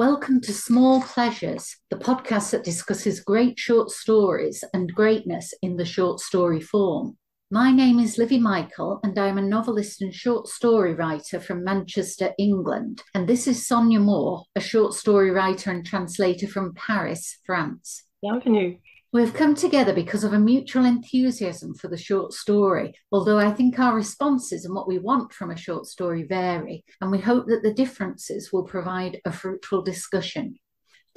Welcome to Small Pleasures, the podcast that discusses great short stories and greatness in the short story form. My name is Livi Michael, and I'm a novelist and short story writer from Manchester, England. And this is Sonya Moor, a short story writer and translator from Paris, France. Bienvenue. We've come together because of a mutual enthusiasm for the short story, although I think our responses and what we want from a short story vary, and we hope that the differences will provide a fruitful discussion.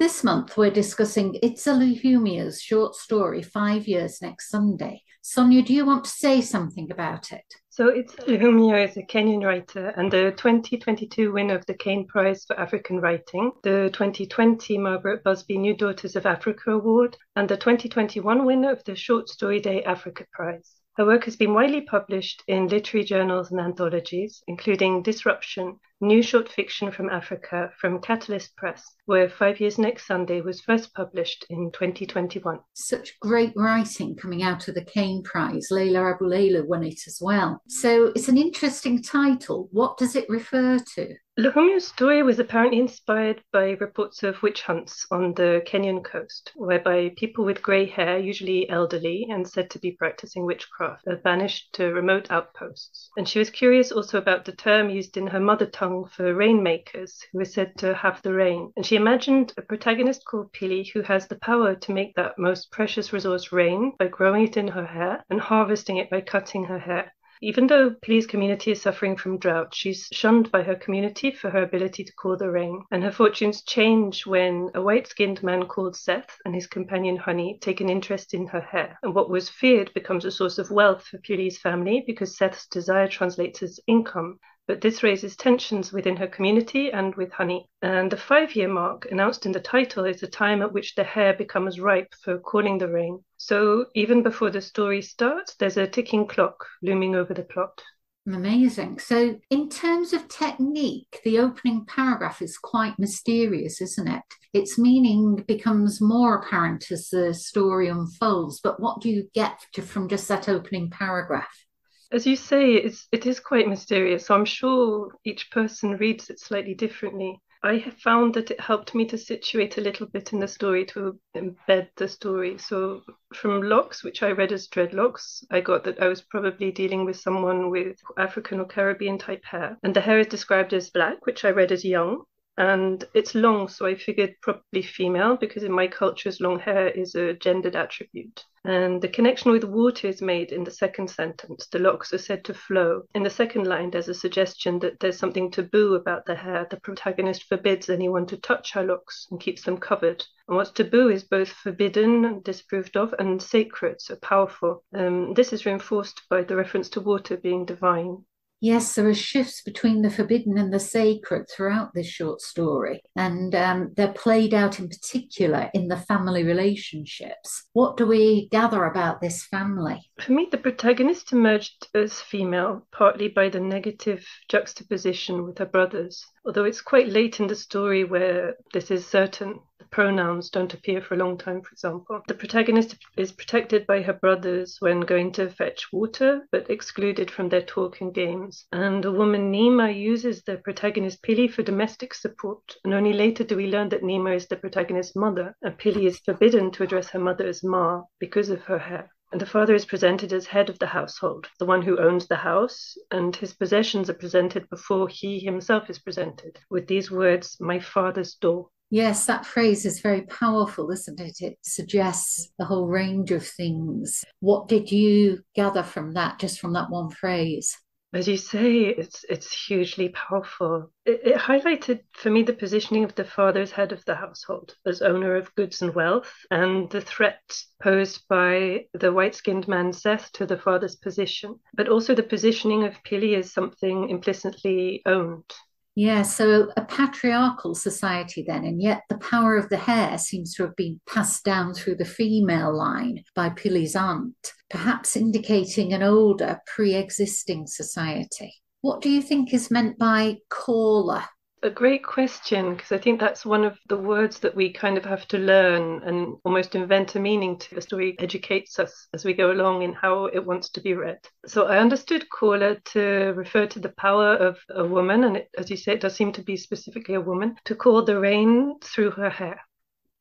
This month, we're discussing Idza Luhumyo's short story, Five Years Next Sunday. Sonya, do you want to say something about it? So Itza Luhumia is a Kenyan writer and the 2022 winner of the Caine Prize for African Writing, the 2020 Margaret Busby New Daughters of Africa Award, and the 2021 winner of the Short Story Day Africa Prize. Her work has been widely published in literary journals and anthologies, including Disruption, new short fiction from Africa from Catalyst Press, where Five Years Next Sunday was first published in 2021. Such great writing coming out of the Caine Prize. Leila Aboulela won it as well. So it's an interesting title. What does it refer to? Luhumyo's story was apparently inspired by reports of witch hunts on the Kenyan coast, whereby people with grey hair, usually elderly and said to be practicing witchcraft, are banished to remote outposts. And she was curious also about the term used in her mother tongue for rainmakers, who are said to have the rain. And she imagined a protagonist called Pili who has the power to make that most precious resource rain by growing it in her hair and harvesting it by cutting her hair. Even though Pili's community is suffering from drought, she's shunned by her community for her ability to call the rain, and her fortunes change when a white skinned man called Seth and his companion Honey take an interest in her hair. And what was feared becomes a source of wealth for Pili's family because Seth's desire translates as income, but this raises tensions within her community and with Honey. And the five year mark announced in the title is the time at which the hair becomes ripe for calling the rain. So even before the story starts, there's a ticking clock looming over the plot. Amazing. So, in terms of technique, the opening paragraph is quite mysterious, isn't it? Its meaning becomes more apparent as the story unfolds. But what do you get from just that opening paragraph? As you say, it's, it is quite mysterious. So I'm sure each person reads it slightly differently. I have found that it helped me to situate a little bit in the story to embed the story. So from locks, which I read as dreadlocks, I got that I was probably dealing with someone with African or Caribbean type hair. And the hair is described as black, which I read as young and it's long, so I figured probably female because in my cultures, long hair is a gendered attribute. And the connection with water is made in the second sentence. The locks are said to flow. In the second line, there's a suggestion that there's something taboo about the hair. The protagonist forbids anyone to touch her locks and keeps them covered. And what's taboo is both forbidden, and disapproved of, and sacred, so powerful. Um, this is reinforced by the reference to water being divine. Yes, there are shifts between the forbidden and the sacred throughout this short story, and um, they're played out in particular in the family relationships. What do we gather about this family? For me, the protagonist emerged as female, partly by the negative juxtaposition with her brothers, although it's quite late in the story where this is certain pronouns don't appear for a long time, for example. The protagonist is protected by her brothers when going to fetch water, but excluded from their talk and games. And the woman Nima uses the protagonist Pili for domestic support, and only later do we learn that Nima is the protagonist's mother, and Pili is forbidden to address her mother as Ma because of her hair. And the father is presented as head of the household, the one who owns the house, and his possessions are presented before he himself is presented, with these words, My father's door. Yes, that phrase is very powerful, isn't it? It suggests a whole range of things. What did you gather from that, just from that one phrase? As you say, it's it's hugely powerful. It, it, highlighted for me the positioning of the father as head of the household, as owner of goods and wealth, and the threat posed by the white-skinned man Seth to the father's position, but also the positioning of Pili as something implicitly owned yeah, so a patriarchal society then, and yet the power of the hair seems to have been passed down through the female line by Pili's aunt, perhaps indicating an older, pre existing society. What do you think is meant by caller? A great question because I think that's one of the words that we kind of have to learn and almost invent a meaning to. The story educates us as we go along in how it wants to be read. So I understood Caller to refer to the power of a woman, and it, as you say, it does seem to be specifically a woman, to call the rain through her hair.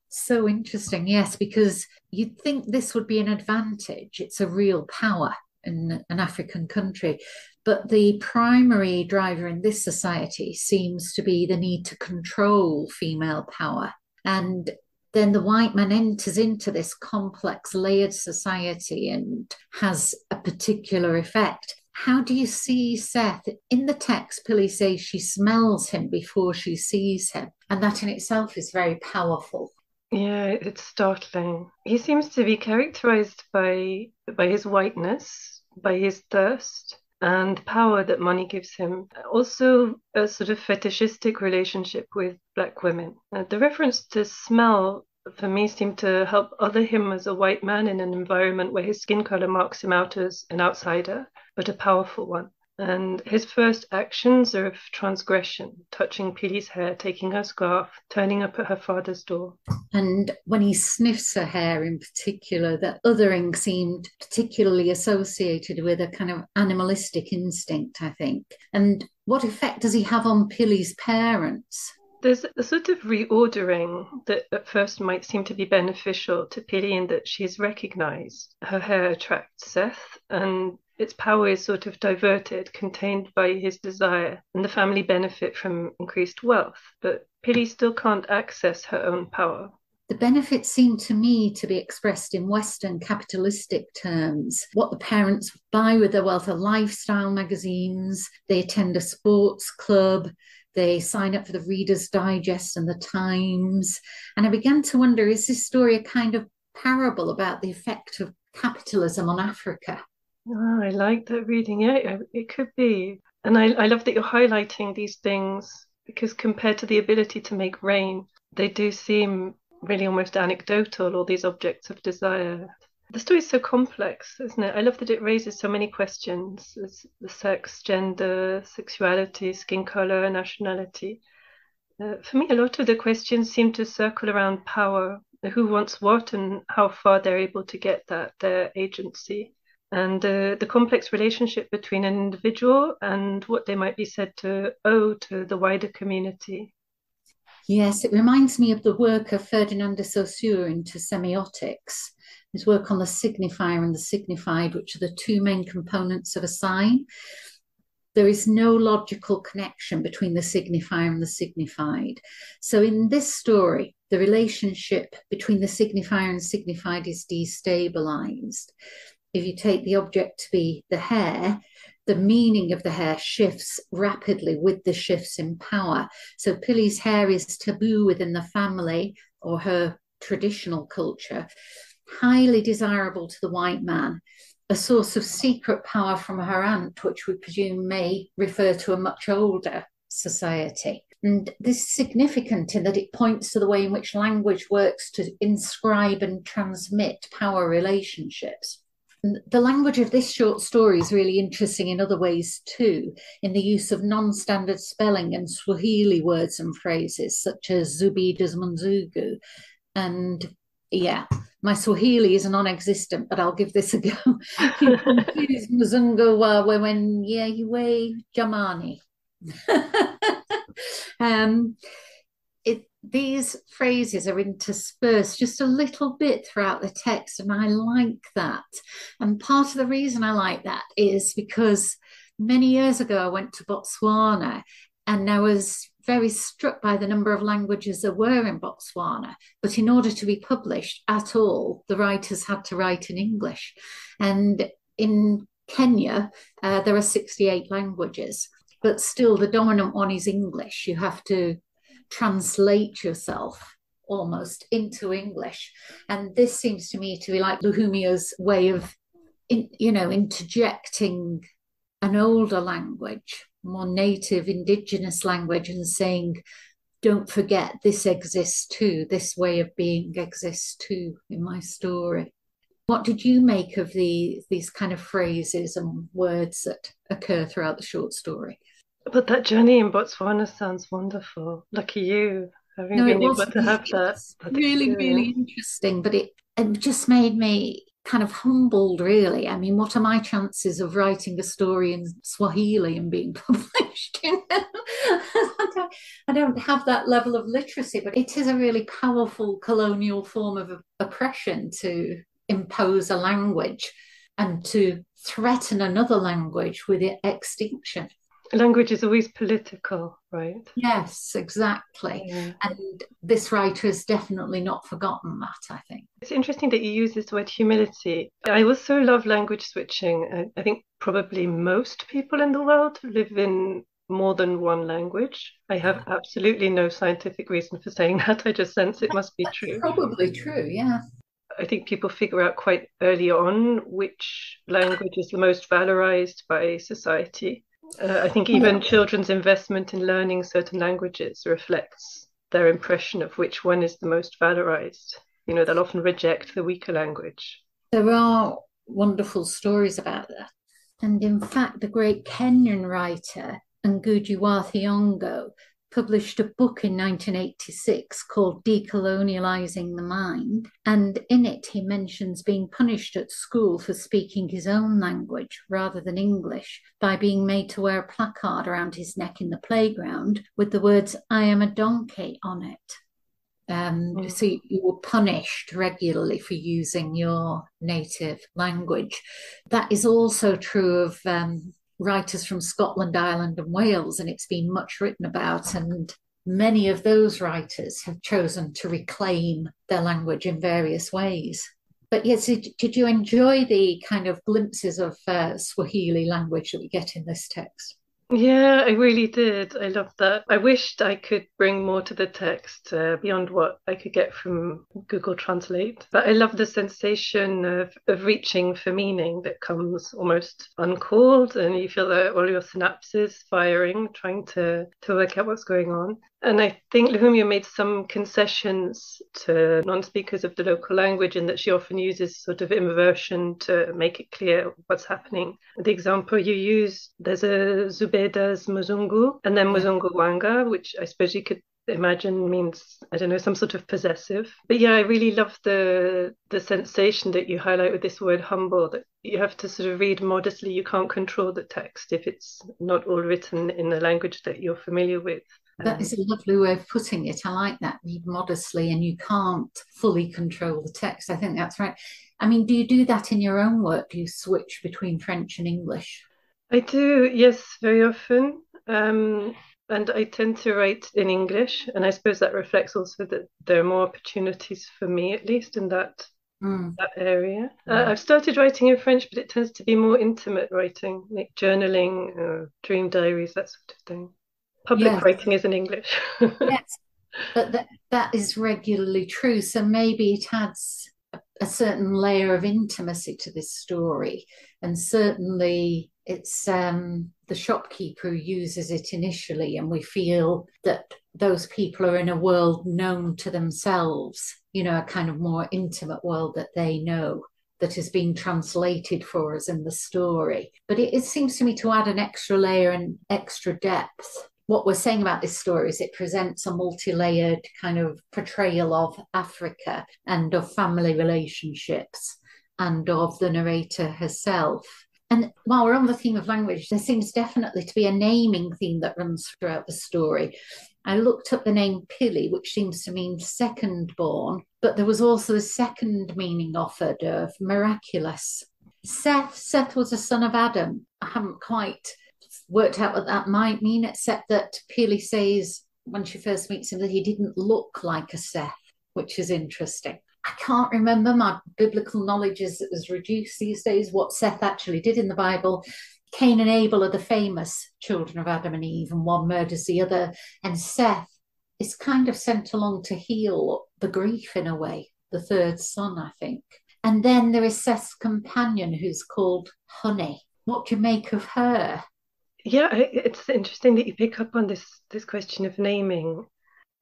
So interesting, yes, because you'd think this would be an advantage. It's a real power in an African country. But the primary driver in this society seems to be the need to control female power. And then the white man enters into this complex, layered society and has a particular effect. How do you see Seth? In the text, Pili says she smells him before she sees him, and that in itself is very powerful. Yeah, it's startling. He seems to be characterized by by his whiteness, by his thirst, and power that money gives him. Also, a sort of fetishistic relationship with black women. Uh, the reference to smell for me seemed to help other him as a white man in an environment where his skin color marks him out as an outsider, but a powerful one. And his first actions are of transgression, touching Pili's hair, taking her scarf, turning up at her father's door. And when he sniffs her hair in particular, that othering seemed particularly associated with a kind of animalistic instinct, I think. And what effect does he have on Pili's parents? There's a sort of reordering that at first might seem to be beneficial to Pili in that she's recognized her hair attracts Seth and its power is sort of diverted, contained by his desire, and the family benefit from increased wealth. But Pili still can't access her own power. The benefits seem to me to be expressed in Western capitalistic terms. What the parents buy with their wealth are lifestyle magazines, they attend a sports club, they sign up for the Reader's Digest and the Times. And I began to wonder is this story a kind of parable about the effect of capitalism on Africa? Oh, I like that reading. Yeah, it could be. And I, I love that you're highlighting these things because compared to the ability to make rain, they do seem really almost anecdotal, all these objects of desire. The story is so complex, isn't it? I love that it raises so many questions the sex, gender, sexuality, skin color, nationality. Uh, for me, a lot of the questions seem to circle around power who wants what and how far they're able to get that, their agency and uh, the complex relationship between an individual and what they might be said to owe to the wider community. Yes, it reminds me of the work of Ferdinand de Saussure into semiotics, his work on the signifier and the signified, which are the two main components of a sign. There is no logical connection between the signifier and the signified. So, in this story, the relationship between the signifier and signified is destabilized if you take the object to be the hair, the meaning of the hair shifts rapidly with the shifts in power. So Pili's hair is taboo within the family or her traditional culture, highly desirable to the white man, a source of secret power from her aunt, which we presume may refer to a much older society. And this is significant in that it points to the way in which language works to inscribe and transmit power relationships the language of this short story is really interesting in other ways too, in the use of non standard spelling and Swahili words and phrases such as Zubi Mzungu. And yeah, my Swahili is non existent, but I'll give this a go. When jamani. um, these phrases are interspersed just a little bit throughout the text, and I like that. And part of the reason I like that is because many years ago I went to Botswana and I was very struck by the number of languages there were in Botswana. But in order to be published at all, the writers had to write in English. And in Kenya, uh, there are 68 languages, but still the dominant one is English. You have to translate yourself almost into English. And this seems to me to be like Luhumyo's way of, in, you know, interjecting an older language, more native indigenous language, and saying, don't forget this exists too, this way of being exists too in my story. What did you make of the these kind of phrases and words that occur throughout the short story? But that journey in Botswana sounds wonderful. Lucky you having no, been able to have that. that really, experience. really interesting. But it, it just made me kind of humbled, really. I mean, what are my chances of writing a story in Swahili and being published? You know? I, don't, I don't have that level of literacy, but it is a really powerful colonial form of oppression to impose a language and to threaten another language with extinction language is always political, right? Yes, exactly. Yeah. And this writer has definitely not forgotten that, I think. It's interesting that you use this word humility. I also love language switching. I, I think probably most people in the world live in more than one language. I have absolutely no scientific reason for saying that. I just sense it must be true. Probably true, yeah. I think people figure out quite early on which language is the most valorized by society. Uh, I think even children's investment in learning certain languages reflects their impression of which one is the most valorized. You know, they'll often reject the weaker language. There are wonderful stories about that. And in fact, the great Kenyan writer Ngugi wa Thiong'o published a book in 1986 called Decolonializing the Mind. And in it, he mentions being punished at school for speaking his own language rather than English by being made to wear a placard around his neck in the playground with the words, I am a donkey on it. Um, mm. So you were punished regularly for using your native language. That is also true of um, writers from Scotland, Ireland, and Wales, and it's been much written about. And many of those writers have chosen to reclaim their language in various ways. But yes, did you enjoy the kind of glimpses of uh, Swahili language that we get in this text? Yeah, I really did. I love that. I wished I could bring more to the text uh, beyond what I could get from Google Translate. But I love the sensation of, of reaching for meaning that comes almost uncalled, and you feel that all your synapses firing, trying to, to work out what's going on. And I think Luhumyo made some concessions to non speakers of the local language in that she often uses sort of inversion to make it clear what's happening. The example you use, there's a Zubeda's Muzungu and then Muzungu Wanga, which I suppose you could imagine means I don't know some sort of possessive. But yeah, I really love the the sensation that you highlight with this word humble that you have to sort of read modestly. You can't control the text if it's not all written in the language that you're familiar with. That is a lovely way of putting it. I like that. Read modestly, and you can't fully control the text. I think that's right. I mean, do you do that in your own work? Do you switch between French and English? I do, yes, very often. Um, and I tend to write in English, and I suppose that reflects also that there are more opportunities for me, at least in that mm. that area. Uh, I've started writing in French, but it tends to be more intimate writing, like journaling, uh, dream diaries, that sort of thing. Public yes. writing is in English. yes, but that, that is regularly true. So maybe it adds a, a certain layer of intimacy to this story. And certainly it's um, the shopkeeper who uses it initially, and we feel that those people are in a world known to themselves, you know, a kind of more intimate world that they know that is being translated for us in the story. But it, it seems to me to add an extra layer and extra depth what we're saying about this story is it presents a multi-layered kind of portrayal of Africa and of family relationships and of the narrator herself. And while we're on the theme of language, there seems definitely to be a naming theme that runs throughout the story. I looked up the name Pili, which seems to mean second born, but there was also a second meaning offered of miraculous. Seth, Seth was a son of Adam. I haven't quite worked out what that might mean, except that Pili says when she first meets him that he didn't look like a Seth, which is interesting. I can't remember my biblical knowledge is, is reduced these days what Seth actually did in the Bible. Cain and Abel are the famous children of Adam and Eve, and one murders the other. And Seth is kind of sent along to heal the grief in a way, the third son, I think. And then there is Seth's companion who's called Honey. What do you make of her? Yeah, it's interesting that you pick up on this this question of naming.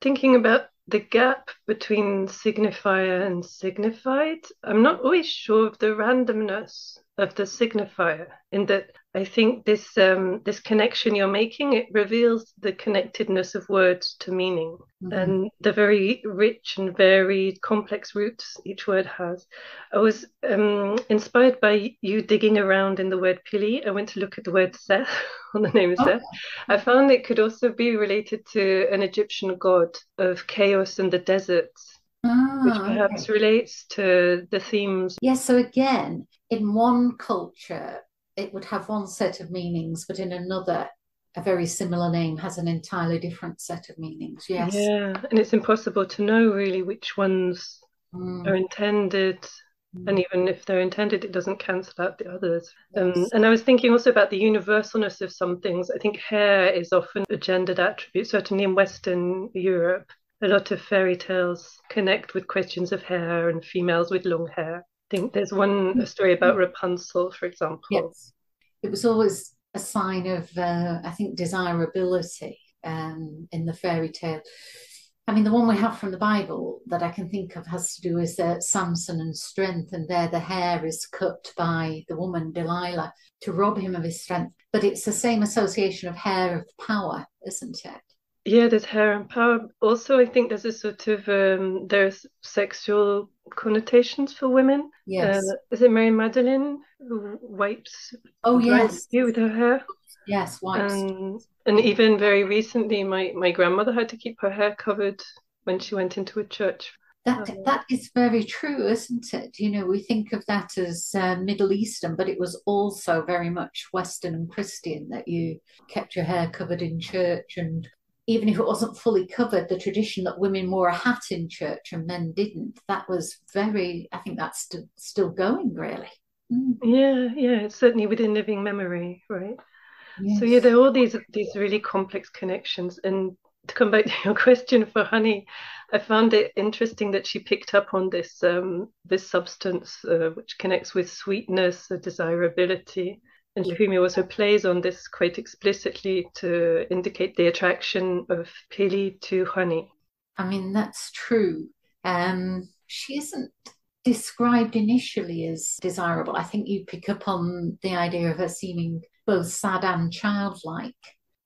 Thinking about the gap between signifier and signified, I'm not always sure of the randomness of the signifier, in that I think this um, this connection you're making it reveals the connectedness of words to meaning mm-hmm. and the very rich and varied complex roots each word has. I was um, inspired by you digging around in the word pili. I went to look at the word Seth on the name oh. Seth. I found it could also be related to an Egyptian god of chaos and the deserts. Ah, which perhaps okay. relates to the themes. Yes, so again, in one culture, it would have one set of meanings, but in another, a very similar name has an entirely different set of meanings. Yes. Yeah, and it's impossible to know really which ones mm. are intended. Mm. And even if they're intended, it doesn't cancel out the others. Yes. Um, and I was thinking also about the universalness of some things. I think hair is often a gendered attribute, certainly in Western Europe. A lot of fairy tales connect with questions of hair and females with long hair think there's one story about Rapunzel, for example. Yes, it was always a sign of, uh, I think, desirability um, in the fairy tale. I mean, the one we have from the Bible that I can think of has to do with uh, Samson and strength, and there the hair is cut by the woman Delilah to rob him of his strength. But it's the same association of hair of power, isn't it? Yeah, there's hair and power. Also, I think there's a sort of um, there's sexual connotations for women. Yes. Uh, is it Mary Magdalene who wipes? Oh yes. You with her hair. Yes, wipes. And, and even very recently, my my grandmother had to keep her hair covered when she went into a church. That um, that is very true, isn't it? You know, we think of that as uh, Middle Eastern, but it was also very much Western and Christian that you kept your hair covered in church and even if it wasn't fully covered, the tradition that women wore a hat in church and men didn't, that was very, I think that's st- still going really. Mm. Yeah, yeah, it's certainly within living memory, right? Yes. So yeah, there are all these these really complex connections. And to come back to your question for Honey, I found it interesting that she picked up on this um, this substance uh, which connects with sweetness, desirability, and Shafumi also plays on this quite explicitly to indicate the attraction of Pili to honey. I mean, that's true. Um, she isn't described initially as desirable. I think you pick up on the idea of her seeming both sad and childlike.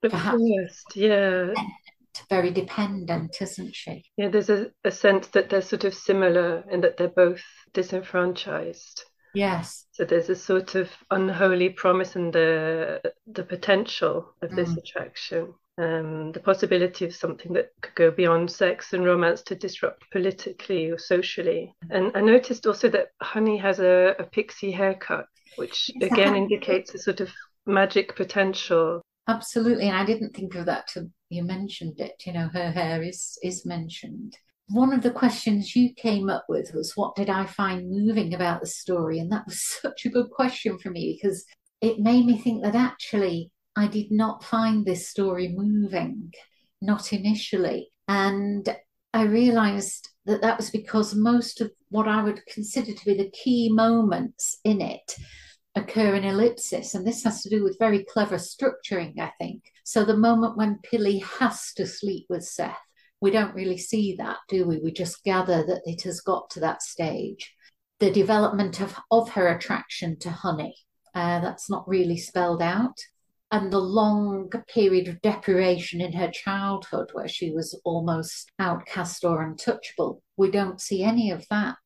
At perhaps first, yeah. Very dependent, isn't she? Yeah, there's a, a sense that they're sort of similar in that they're both disenfranchised. Yes. So there's a sort of unholy promise and the the potential of this mm. attraction. Um, the possibility of something that could go beyond sex and romance to disrupt politically or socially. And I noticed also that Honey has a, a pixie haircut, which again indicates a sort of magic potential. Absolutely, and I didn't think of that till you mentioned it. You know, her hair is is mentioned one of the questions you came up with was what did I find moving about the story? And that was such a good question for me because it made me think that actually I did not find this story moving, not initially. And I realized that that was because most of what I would consider to be the key moments in it occur in ellipsis. And this has to do with very clever structuring, I think. So the moment when Pili has to sleep with Seth we don't really see that, do we? We just gather that it has got to that stage. The development of, of her attraction to honey, uh, that's not really spelled out. And the long period of deprivation in her childhood, where she was almost outcast or untouchable, we don't see any of that.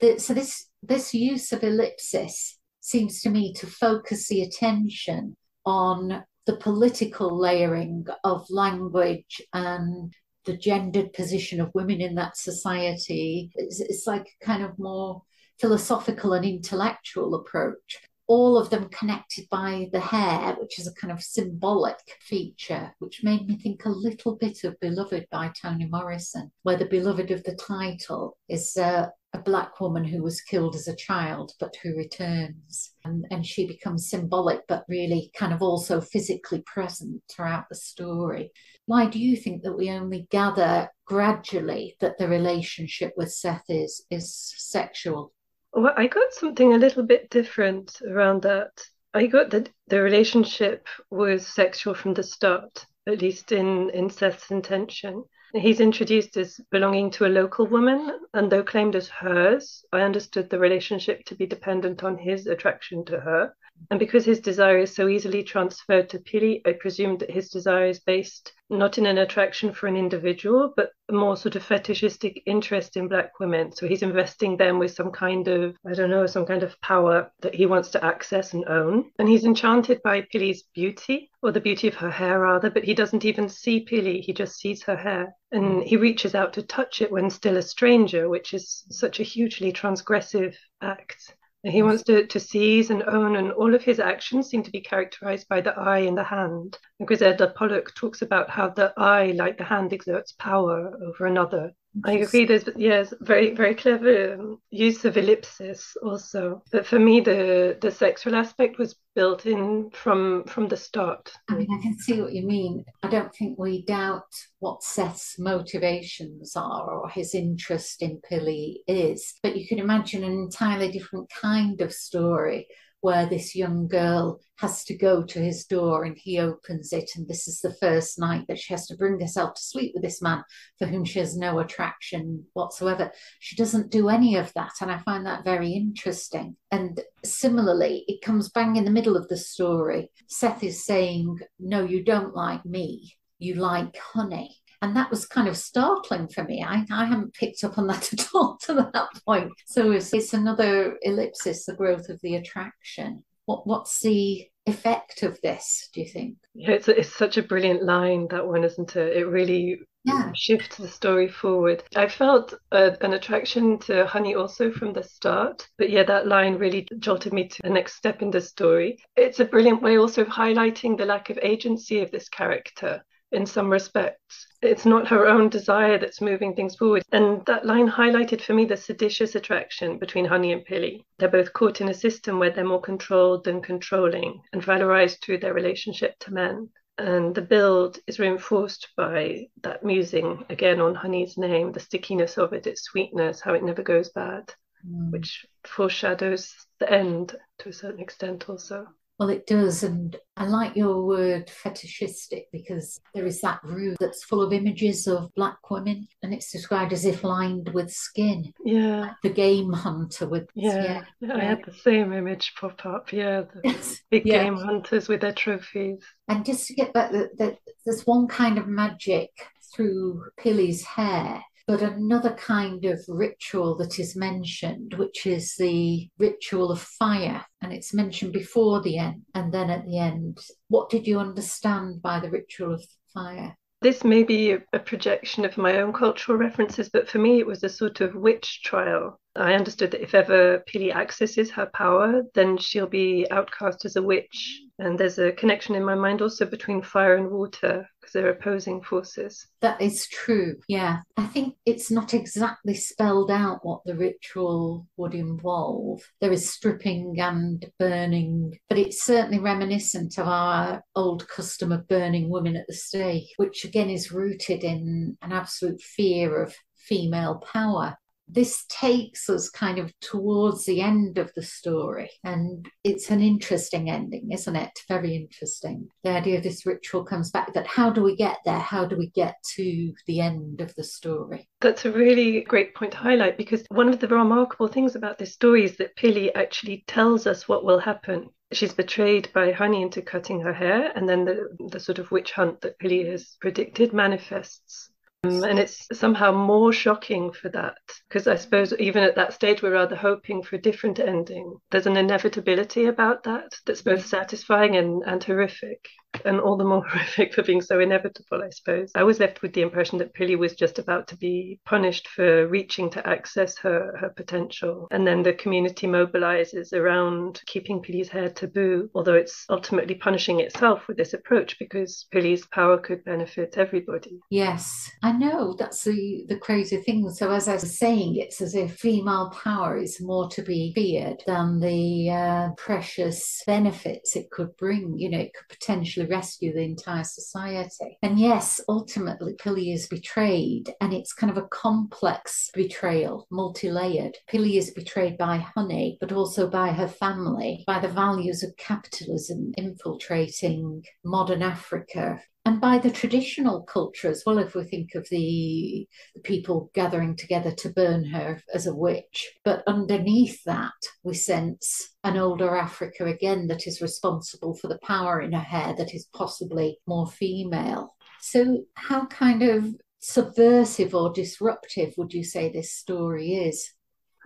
The, so this this use of ellipsis seems to me to focus the attention on the political layering of language and the gendered position of women in that society. It's, it's like kind of more philosophical and intellectual approach. All of them connected by the hair, which is a kind of symbolic feature, which made me think a little bit of Beloved by Toni Morrison, where the beloved of the title is uh, a black woman who was killed as a child but who returns. And, and she becomes symbolic but really kind of also physically present throughout the story. Why do you think that we only gather gradually that the relationship with seth is is sexual well i got something a little bit different around that i got that the relationship was sexual from the start at least in in seth's intention He's introduced as belonging to a local woman, and though claimed as hers, I understood the relationship to be dependent on his attraction to her. And because his desire is so easily transferred to Pili, I presume that his desire is based not in an attraction for an individual, but a more sort of fetishistic interest in black women. So he's investing them with some kind of, I don't know, some kind of power that he wants to access and own. And he's enchanted by Pili's beauty, or the beauty of her hair rather, but he doesn't even see Pili, he just sees her hair. And hmm. he reaches out to touch it when still a stranger, which is such a hugely transgressive act. He wants to, to seize and own, and all of his actions seem to be characterized by the eye and the hand. Griselda Pollock talks about how the eye, like the hand, exerts power over another. I agree. There's yes, very very clever um, use of ellipsis also. But for me, the the sexual aspect was built in from from the start. I mean, I can see what you mean. I don't think we doubt what Seth's motivations are or his interest in Pili is. But you can imagine an entirely different kind of story where this young girl has to go to his door and he opens it. And this is the first night that she has to bring herself to sleep with this man for whom she has no attraction whatsoever. She doesn't do any of that. And I find that very interesting. And similarly, it comes bang in the middle of the story. Seth is saying, No, you don't like me. You like honey. And that was kind of startling for me. I, I hadn't picked up on that at all to that point. So it's, it's another ellipsis, the growth of the attraction. What what's the effect of this, do you think? Yeah, it's, it's such a brilliant line, that one, isn't it? It really yeah. shifts the story forward. I felt uh, an attraction to Honey also from the start, but yeah, that line really jolted me to the next step in the story. It's a brilliant way also of highlighting the lack of agency of this character in some respects. It's not her own desire that's moving things forward. And that line highlighted for me the seditious attraction between Honey and Pili. They're both caught in a system where they're more controlled than controlling and valorized through their relationship to men. And the build is reinforced by that musing again on Honey's name, the stickiness of it, its sweetness, how it never goes bad, mm. which foreshadows the end to a certain extent also. Well, it does. And I like your word fetishistic because there is that room that's full of images of black women and it's described as if lined with skin. Yeah. Like the game hunter with. Yeah. yeah. I had the same image pop up. Yeah. The big yeah. game hunters with their trophies. And just to get back, there's one kind of magic through Pili's hair but another kind of ritual that is mentioned, which is the ritual of fire. And it's mentioned before the end and then at the end. What did you understand by the ritual of fire? This may be a projection of my own cultural references, but for me, it was a sort of witch trial. I understood that if ever Pili accesses her power, then she'll be outcast as a witch. And there's a connection in my mind also between fire and water, because they're opposing forces. That is true. Yeah. I think it's not exactly spelled out what the ritual would involve. There is stripping and burning, but it's certainly reminiscent of our old custom of burning women at the stake, which again is rooted in an absolute fear of female power this takes us kind of towards the end of the story. And it's an interesting ending, isn't it? Very interesting. The idea of this ritual comes back that how do we get there? How do we get to the end of the story? That's a really great point to highlight because one of the remarkable things about this story is that Pili actually tells us what will happen she's betrayed by Honey into cutting her hair, and then the, the sort of witch hunt that Pili has predicted manifests. Um, and it's somehow more shocking for that because I suppose even at that stage we're rather hoping for a different ending. There's an inevitability about that that's both satisfying and, and horrific and all the more horrific for being so inevitable, I suppose. I was left with the impression that Pili was just about to be punished for reaching to access her, her potential. And then the community mobilizes around keeping Pili's hair taboo, although it's ultimately punishing itself with this approach because Pili's power could benefit everybody. Yes, I know. That's the, the crazy thing. So, as I was saying, it's as if female power is more to be feared than the uh, precious benefits it could bring. You know, it could potentially rescue the entire society. And yes, ultimately, Pili is betrayed, and it's kind of a complex betrayal, multi layered. Pili is betrayed by Honey, but also by her family, by the values of capitalism infiltrating modern Africa and by the traditional culture as well, if we think of the, the people gathering together to burn her as a witch. But underneath that, we sense an older Africa again that is responsible for the power in her hair that is possibly more female. So, how kind of subversive or disruptive would you say this story is?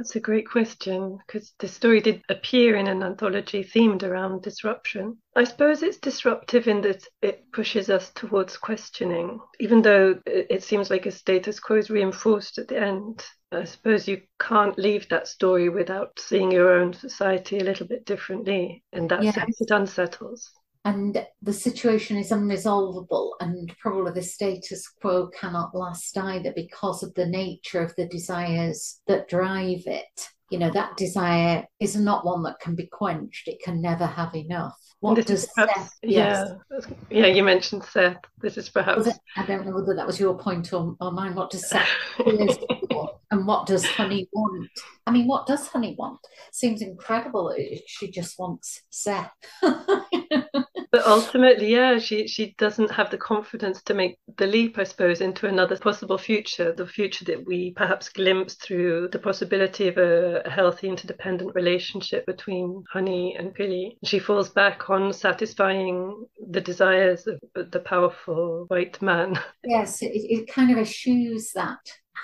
That's a great question because the story did appear in an anthology themed around disruption. I suppose it's disruptive in that it pushes us towards questioning, even though it seems like a status quo is reinforced at the end. I suppose you can't leave that story without seeing your own society a little bit differently. In that yes. sense, it unsettles and the situation is unresolvable and probably the status quo cannot last either because of the nature of the desires that drive it. You know that desire is not one that can be quenched. It can never have enough. What does perhaps, Seth, yeah yes. yeah you mentioned Seth. This is perhaps I don't know whether that was your point or, or mine. What does Seth and what does honey want? I mean what does honey want? Seems incredible she just wants Seth but ultimately, yeah, she she doesn't have the confidence to make the leap, I suppose, into another possible future, the future that we perhaps glimpse through the possibility of a, healthy, interdependent relationship between Honey and Pili. She falls back on satisfying the desires of the powerful white man. Yes, it, it kind of eschews that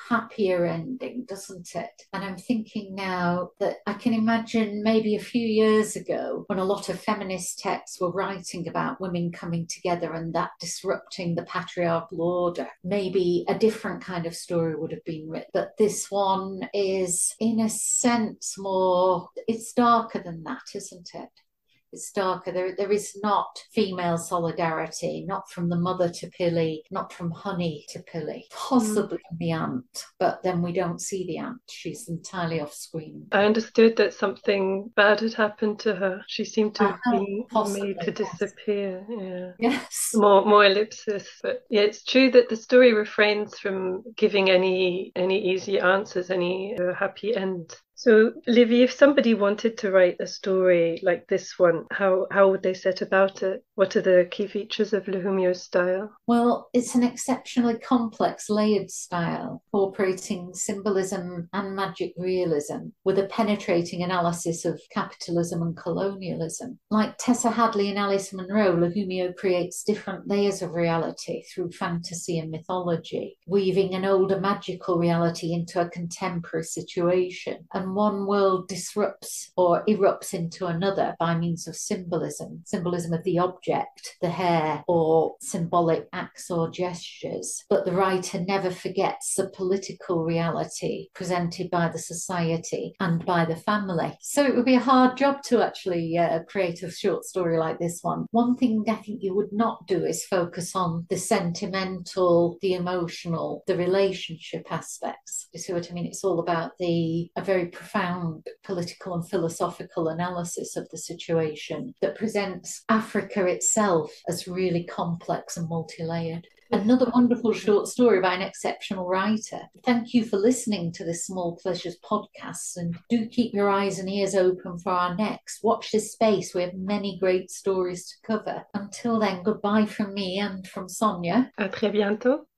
happier ending, doesn't it? And I'm thinking now that I can imagine maybe a few years ago when a lot of feminist texts were writing about women coming together and that disrupting the patriarchal order, maybe a different kind of story would have been written. But this one is, in a sense, more, it's darker than that, isn't it? It's darker. There, there is not female solidarity, not from the mother to Pili, not from Honey to Pili, possibly mm. the aunt, but then we don't see the aunt. She's entirely off screen. I understood that something bad had happened to her. She seemed to have uh-huh. been possibly, made to disappear. Yeah. Yes. More, more ellipsis. But yeah, it's true that the story refrains from giving any any easy answers, any uh, happy end. So, Livi, if somebody wanted to write a story like this one, how, how would they set about it? What are the key features of Luhumyo's style? Well, it's an exceptionally complex, layered style, incorporating symbolism and magic realism with a penetrating analysis of capitalism and colonialism. Like Tessa Hadley and Alice Munro, Luhumio creates different layers of reality through fantasy and mythology, weaving an older magical reality into a contemporary situation. One world disrupts or erupts into another by means of symbolism, symbolism of the object, the hair, or symbolic acts or gestures. But the writer never forgets the political reality presented by the society and by the family. So it would be a hard job to actually uh, create a short story like this one. One thing I think you would not do is focus on the sentimental, the emotional, the relationship aspects. You see what I mean? It's all about the a very profound political and philosophical analysis of the situation that presents Africa itself as really complex and multi layered. Another wonderful short story by an exceptional writer. Thank you for listening to this Small Pleasures podcast and do keep your eyes and ears open for our next. Watch this space. We have many great stories to cover. Until then, goodbye from me and from Sonya. À très bientôt.